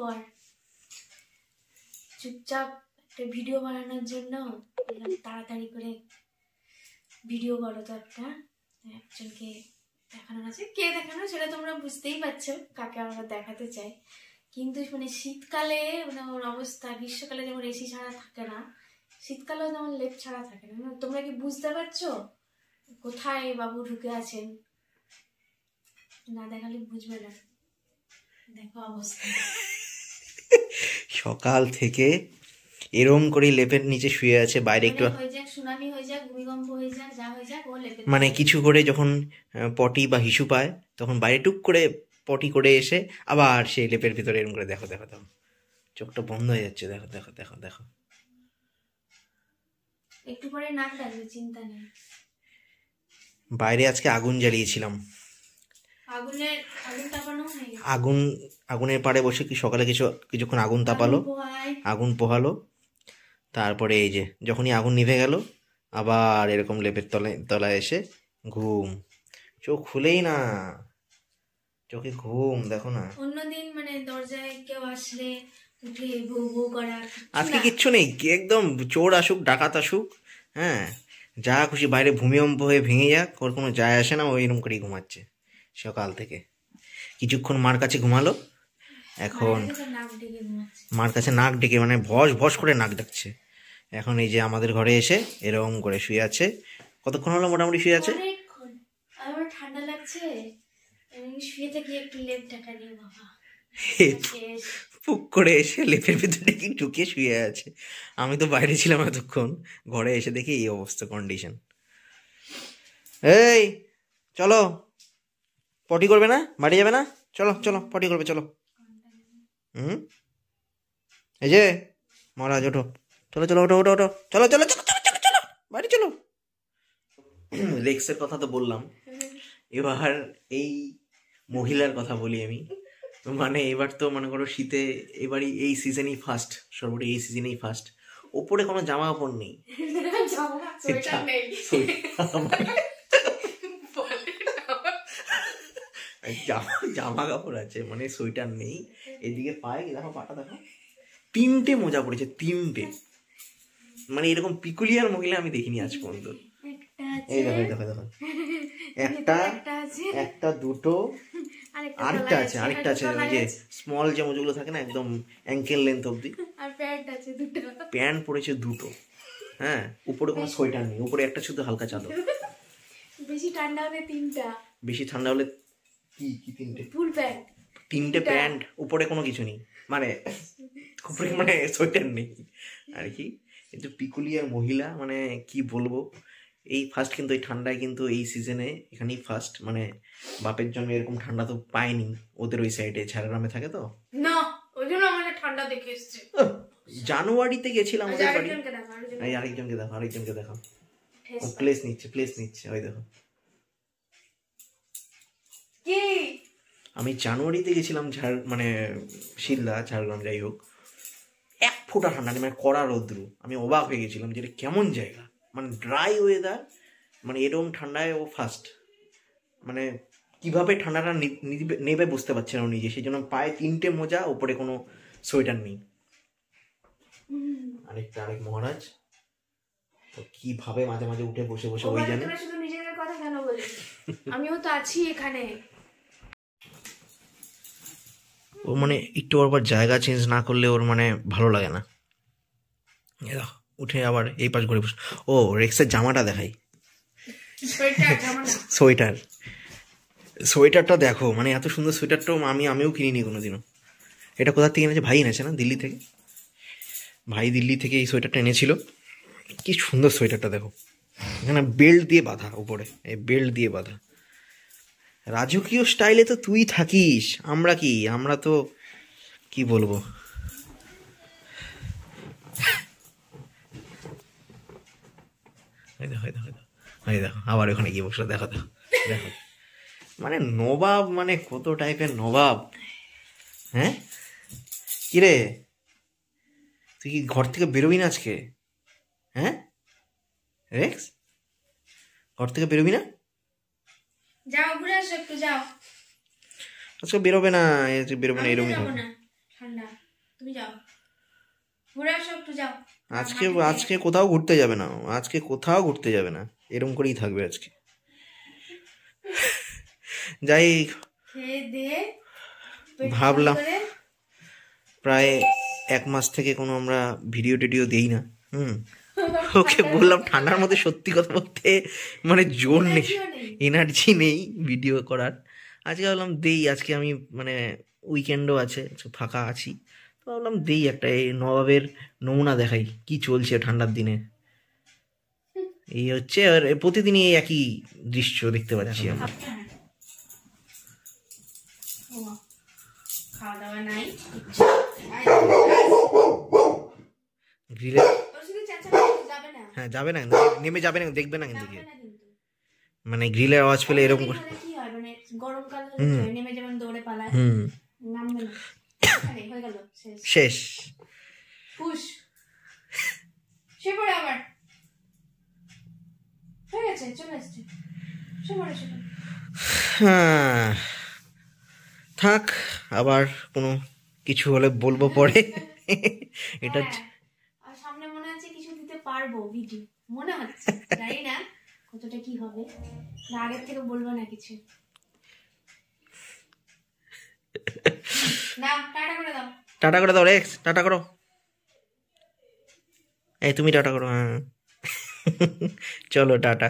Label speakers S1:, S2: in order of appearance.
S1: পর চুপচাপ একটা ভিডিও বানানোর জন্য তাড়াতাড়ি করে ভিডিও করো তো একটা। একজনকে দেখানোর আছে। কে দেখানো সেটা তোমরা বুঝতেই পারছ, কাকে আমরা দেখাতে চাই। কিন্তু মানে শীতকালে মানে ওর অবস্থা, গ্রীষ্মকালে যেমন এসি ছাড়া থাকে না, শীতকালেও তেমন লেপ ছাড়া থাকে না। মানে তোমরা কি বুঝতে পারছ? কোথায় বাবু ঢুকে আছেন? না দেখালে বুঝবে না। দেখো অবস্থা।
S2: সকাল থেকে এরম করে লেপের নিচে শুয়ে আছে বাইরে একটু
S1: মানে লেপে
S2: মানে কিছু করে যখন পটি বা হিসু পায় তখন বাইরে টুক করে পটি করে এসে আবার সেই লেপের ভিতরে এরম করে দেখো দেখো দেখো। চোখটা বন্ধ হয়ে যাচ্ছে দেখো দেখো দেখো দেখো।
S1: একটু পরে নাক ডাকবে চিন্তা নেই।
S2: বাইরে আজকে আগুন জ্বালিয়েছিলাম।
S1: আগুনের আগুন তাপানো
S2: আগুন আগুনের পাড়ে বসে কি সকালে কিছু কিছুক্ষণ আগুন তাপালো?
S1: আগুন
S2: পোহালো। তারপরে এই যে যখনই আগুন নিভে গেল আবার এরকম লেপের তলায় তলায় এসে ঘুম। চোখ খুলেই না। চোখে ঘুম দেখো না।
S1: অন্যদিন মানে দরজায় কেউ আসলে
S2: আজকে কিচ্ছু নেই একদম চোর আসুক ডাকাত আসুক হ্যাঁ? যা খুশি বাইরে ভূমিকম্প হয়ে ভেঙে যাক ওর কোনো যায় আসে না ও এরকম করেই ঘুমাচ্ছে সকাল থেকে। কিছুক্ষণ মার কাছে ঘুমালো এখন মার কাছে নাক ডেকে মানে ভস ভস করে নাক ডাকছে। এখন এই যে আমাদের ঘরে এসে এরকম করে শুয়ে আছে। কতক্ষণ হলো মোটামুটি শুয়ে আছে?
S1: আমার ঠান্ডা লাগছে। আমি শুয়ে থেকে একটু লেপ ঢাকা নিয়ে বাবা। শেষ
S2: করে এসে লেপের ভিতরে কি ঢুকে শুয়ে আছে। আমি তো বাইরে ছিলাম এতক্ষণ। ঘরে এসে দেখি এই অবস্থা কন্ডিশন এই চলো। পটি করবে না? বাড়ি যাবে না? চলো চলো পটি করবে চলো। হুম? এই যে মহারাজ ওঠো। চলো চলো ওঠো ওঠো ওঠো। চলো চলো চলো চলো চলো চলো বাড়ি চলো। লেক্সের কথা তো বললাম। এবার এই মহিলার কথা বলি আমি। মানে এবার তো মনে করো শীতে এবারই এই সিজনেই ফার্স্ট সর্বোচ্চ এই সিজনেই ফার্স্ট ওপরে কোনো জামা কাপড় নেই।
S1: জামা
S2: জামা কাপড় আছে মানে সোয়েটার নেই। এদিকে পায়ে দেখো পাটা দেখো। তিনটে মোজা পড়েছে তিনটে। মানে এরকম পিকুলিয়ার মহিলা আমি দেখিনি আজ পর্যন্ত।
S1: একটা
S2: এই দেখো দেখো দেখো। একটা
S1: একটা
S2: দুটো
S1: আরেকটা
S2: আছে আরেকটা আছে ওই যে স্মল যে মোজাগুলো থাকে না একদম অ্যাঙ্কেল লেন্থ অবধি।
S1: আর প্যান্ট আছে দুটো।
S2: প্যান্ট পরেছে দুটো। হ্যাঁ উপরে কোনো সোয়েটার নেই উপরে একটা শুধু হালকা চাদর।
S1: বেশি ঠান্ডা হলে তিনটা।
S2: বেশি ঠান্ডা হলে কি কি তিনটে?
S1: ফুল প্যান্ট
S2: তিনটে। প্যান্ট উপরে কোনো কিছু নেই। মানে উপরে মানে সোয়েটার নেই। আর কি? কিন্তু পিকুলিয়ার মহিলা মানে কি বলব? এই ফার্স্ট কিন্তু এই ঠান্ডায় কিন্তু এই সিজনে এখানেই ফার্স্ট মানে বাপের জন্য এরকম ঠান্ডা তো পায়নি। ওদের ওই সাইডে ঝাড়গ্রামে থাকে তো?
S1: না ওই জন্য আমাদের ঠান্ডা দেখে এসছে।
S2: জানুয়ারিতে গেছিলাম ওদের বাড়ি।
S1: আরেকজনকে দেখো আরেকজনকে
S2: দেখো আরেকজনকে দেখো ও প্লেস নিচ্ছে প্লেস নিচ্ছে ওই দেখো।
S1: কি?
S2: আমি জানুয়ারিতে গেছিলাম ঝাড় মানে শিলদা ঝাড়গ্রাম যাই হোক। এক ফোঁটা ঠান্ডা নেই মানে কড়া রৌদ্র। আমি অবাক হয়ে গেছিলাম যে এটা কেমন জায়গা। মানে ড্রাই ওয়েদার মানে এরকম ঠান্ডায় ও ফার্স্ট মানে কীভাবে ঠান্ডাটা নেবে বুঝতে পারছে না নিজে। সেই জন্য পায়ে তিনটে মোজা ওপরে কোনো সোয়েটার নেই। আরেকটা আরেক মহারাজ। তো কীভাবে মাঝে মাঝে উঠে বসে বসে ওই জানে?
S1: শুধু নিজেদের কথা কেন বলিস আমিও তো আছি এখানে।
S2: ও মানে একটু আবার জায়গা চেঞ্জ না করলে ওর মানে ভালো লাগে না। উঠে আবার এই পাশ ঘুরে বস। ও রেক্সের জামাটা দেখাই।
S1: Sweater
S2: sweater. সোয়েটারটা দেখো মানে এত সুন্দর সোয়েটারটাও আমি আমিও কিনিনি কোনোদিনও। এটা কোথা থেকে এনেছে? ভাই এনেছে না দিল্লি থেকে? ভাই দিল্লি থেকে এই সোয়েটারটা এনেছিল। কি সুন্দর সোয়েটারটা দেখো। এখানে বেল্ট দিয়ে বাঁধা উপরে। এই বেল্ট দিয়ে বাঁধা। রাজকীয় স্টাইলে তো তুই থাকিস। আমরা কি? আমরা তো, কি বলব? দেখো, আবার ওখানে গিয়ে বসল, দেখো দেখো দেখো। মানে নবাব মানে কত টাইপের নবাব? হ্যাঁ? কিরে? তুই কি ঘর থেকে বেরোবি না আজকে? হ্যাঁ? রেক্স? ঘর থেকে বেরোবি না?
S1: যাও ঘুরে আসো একটু যাও।
S2: আজকে বেরোবে না যে বেরোবে না এরকমই
S1: ঠান্ডা। তুমি যাও। ঘুরে আসো একটু যাও।
S2: আজকে আজকে কোথাও ঘুরতে যাবে না। আজকে কোথাও ঘুরতে যাবে না। এরম করেই থাকবে আজকে। যাই ভাবলাম। প্রায় এক মাস থেকে কোনো আমরা ভিডিও টিডিও দেই না। হুম। ওকে বললাম ঠান্ডার মধ্যে সত্যি কথা বলতে মানে জোর নেই এনার্জি নেই। ভিডিও করার। আজকে ভাবলাম দেই আজকে আমি মানে উইকেন্ডও আছে ফাঁকা আছি। তো ভাবলাম দেই একটা এই নবাবের নমুনা দেখাই কি চলছে ঠান্ডার দিনে। এই হচ্ছে আর প্রতিদিনই এই একই দৃশ্য দেখতে পাচ্ছি আমরা।
S1: হ্যাঁ।
S2: হ্যাঁ যাবে না নেমে যাবে না দেখবে না কিন্তু মানে গ্রিলের আওয়াজ পেলে এরকম করে।
S1: মানে হয়
S2: হুম।
S1: হয়? হয়ে শেষ। আবার। হয়ে গেছে চলে আসছে।
S2: হ্যাঁ থাক আবার কোনো কিছু হলে বলব পরে। এটা
S1: হ্যাঁ, আর সামনে মনে হচ্ছে কিছু দিতে পারব ভিডিও মনে হচ্ছে। জানি না কতটা কি হবে। না, আগের থেকে বলব না কিছু। না, টাটা করে দাও।
S2: টাটা করে দাও টাটা করো। এই তুমি টাটা করো হ্যাঁ। চলো, টাটা।